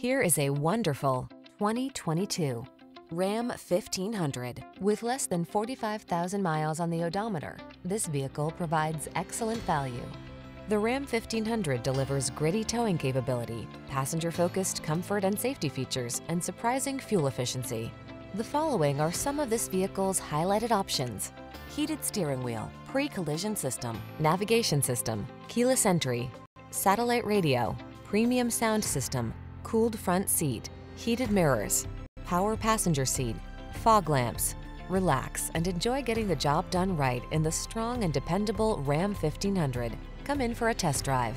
Here is a wonderful 2022 Ram 1500. With less than 45,000 miles on the odometer, this vehicle provides excellent value. The Ram 1500 delivers gritty towing capability, passenger-focused comfort and safety features, and surprising fuel efficiency. The following are some of this vehicle's highlighted options. Heated steering wheel, pre-collision system, navigation system, keyless entry, satellite radio, premium sound system, cooled front seat, heated mirrors, power passenger seat, fog lamps. Relax and enjoy getting the job done right in the strong and dependable Ram 1500. Come in for a test drive.